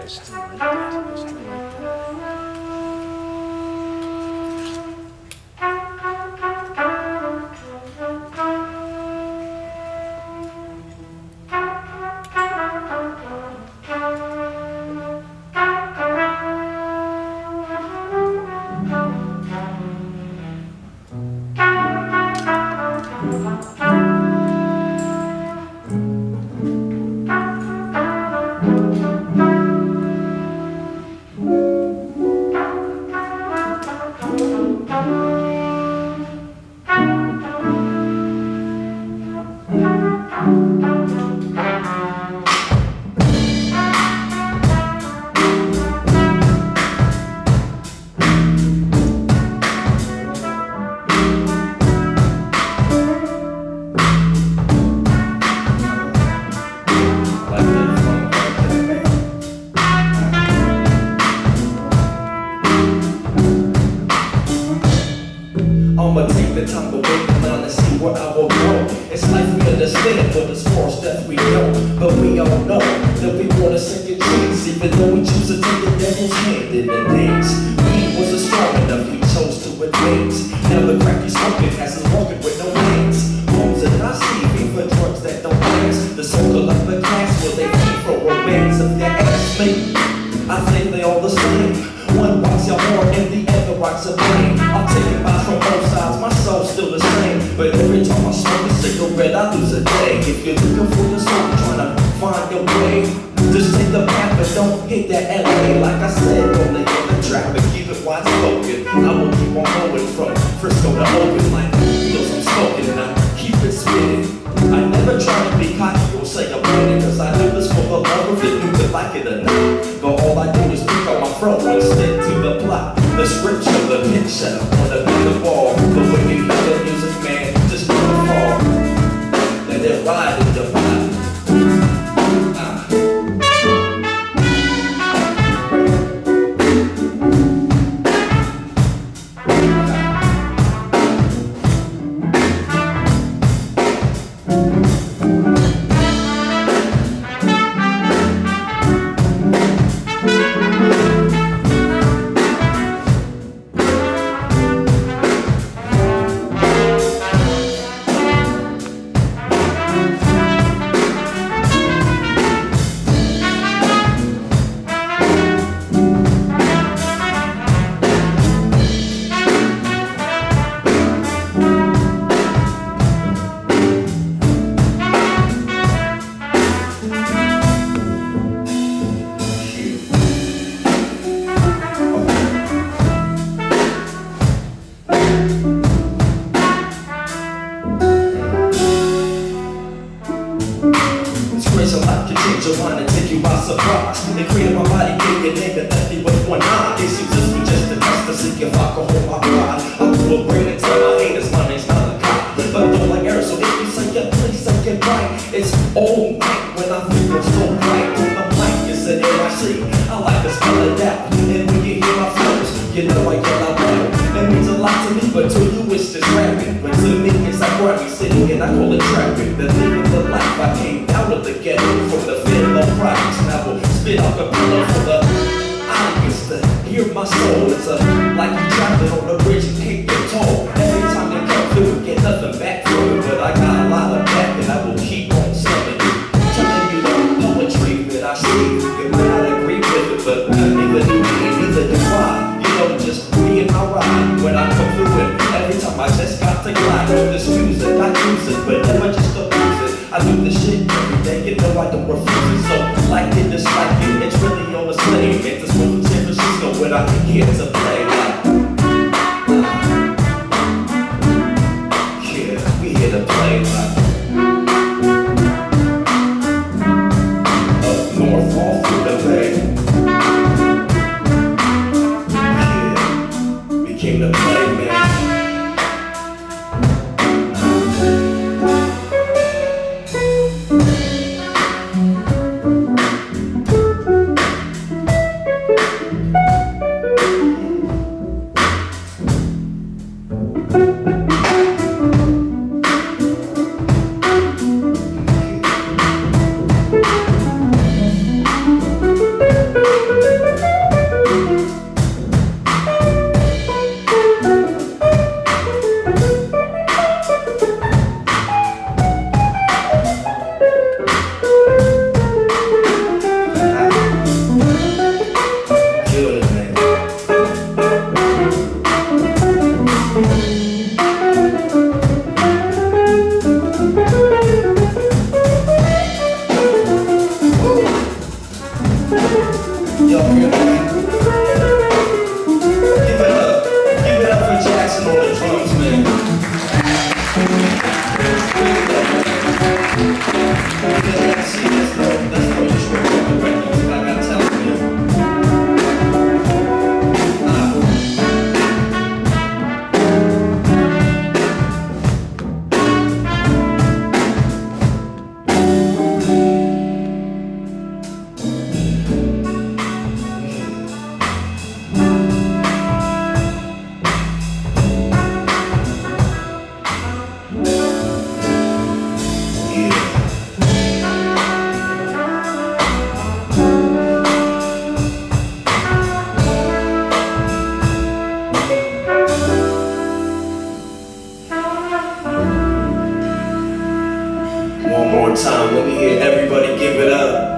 I still like life we understand, but it's more stuff we don't. But we all know that we want a second chance, even though we choose to take the devil's hand in the dance. We wasn't strong enough, we chose to advance. Now the crack he's smoking I'm taking bites from both sides, my soul's still the same. But every time I smoke a cigarette, I lose a day. If you're looking for the soul, trying to find your way, just take the path but don't hit that LA. Like I said, don't lay on the but keep it wide spoken. I will keep on going from Frisco to Oakland like wheels I'm smoking and I keep it spinning. I never try to be cocky or say I'm winning, cause I know this for the love of it, you could like it or not. But all I do is pick up my fro and stick to the plot. The scripture, the picture, on the when you hear the music, man, surprise. They created my body, gave name and left me with one eye. They seem just me just a test to see if I can hold my pride. I threw a brain and tell my haters my name's not a cop. But don't like error, so if you say it, please say it right. It's all night when I feel so bright. The mic, it's an NIC. I like to spell of out. And when you hear my flows, you know I get out loud. That means a lot to me, but to you it's just rapping. But to me it's like Grammy City and I call it trapping. The living the life I came spit off the pillow for the to hear my soul. It's a like you traveling on when I get to time, let me hear everybody give it up.